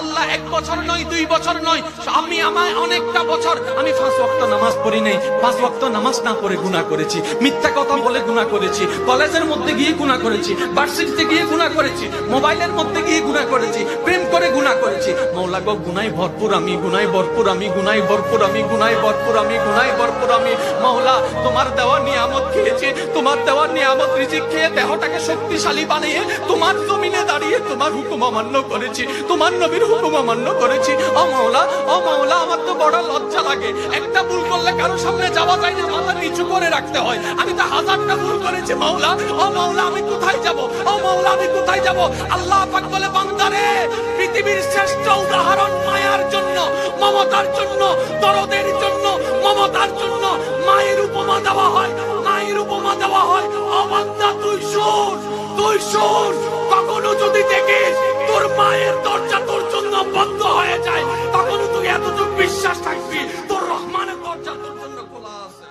আল্লাহ এক বছর নয়, দুই বছর নয়। আমি আমায় অনেকটা বছর, আমি পাঁচ ওয়াক্ত নামাজ পড়ি নাই, পাঁচ ওয়াক্ত নামাজ না পড়ে গুণা করেছি। মিথ্যা কথা বলে গুণা করেছি, কলেজের মধ্যে গিয়ে গুণা করেছি, ভার্সিটিতে গিয়ে গুণা করেছি, মোবাইলের মধ্যে গিয়ে গুণা করেছি, প্রেম করে গুনাহ করেছি। মৌলা গো গুনাই ভরপুর আমি গুনাই ভরপুর আমি গুনাই ভরপুর আমি গুনাই ভরপুর আমি গুনাই ভরপুর আমি। মৌলা, তোমার দেওয়া নিয়ামত খেয়েছি, তোমার দেওয়া নিয়ামত রিজিক খেয়ে দেহটাকে শক্তিশালী বানিয়ে তোমার জমিনে দাঁড়িয়ে তোমার হুকুম অমান্য করেছি, তোমার নবীর হুকুম অমান্য করেছি। ও মাওলা ও মাওলা আমার তো বড় লজ্জা লাগে। একটা ভুল করলে কারও সামনে যাওয়া যায় না, মাথা নিচু করে রাখতে হয়। আমি তো হাজারটা ভুল করেছি মাওলা ও মাওলা আমি কোথায় যাব? ও মাওলা আমি কোথায় যাব? আল্লাহ পাক বলে, বান্দারে পৃথিবীর শ্রেষ্ঠ উদাহরণ মায়ার জন্য, মমতার জন্য, দরদের জন্য, মমতার জন্য মায়ের উপমা দেওয়া হয়, মায়ের উপমা দেওয়া হয়। অবান্দা, তুই সুর তুই সুর কখনো যদি দেখিস তোর মায়ের দরজা তোর জন্য বন্ধ হয়ে যায় তখন তুই এতটুকু বিশ্বাস থাকবি তোর রহমানের দরজা তোর জন্য খোলা আছে।